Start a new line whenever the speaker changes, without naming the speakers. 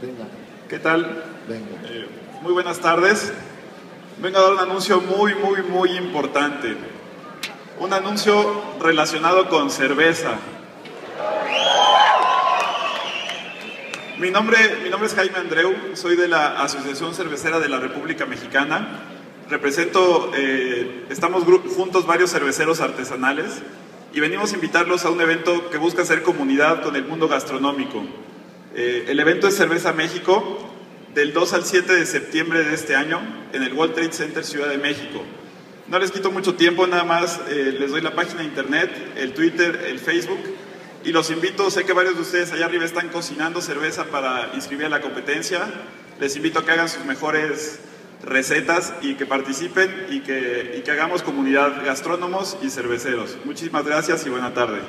Venga.
¿Qué tal?
Venga.
Eh, muy buenas tardes. Vengo a dar un anuncio muy, muy, muy importante. Un anuncio relacionado con cerveza. Mi nombre, mi nombre es Jaime Andreu, soy de la Asociación Cervecera de la República Mexicana. Represento, eh, estamos juntos varios cerveceros artesanales y venimos a invitarlos a un evento que busca hacer comunidad con el mundo gastronómico. Eh, el evento es Cerveza México, del 2 al 7 de septiembre de este año, en el World Trade Center Ciudad de México. No les quito mucho tiempo, nada más eh, les doy la página de internet, el Twitter, el Facebook y los invito, sé que varios de ustedes allá arriba están cocinando cerveza para inscribir a la competencia. Les invito a que hagan sus mejores recetas y que participen y que, y que hagamos comunidad gastrónomos y cerveceros. Muchísimas gracias y buena tarde.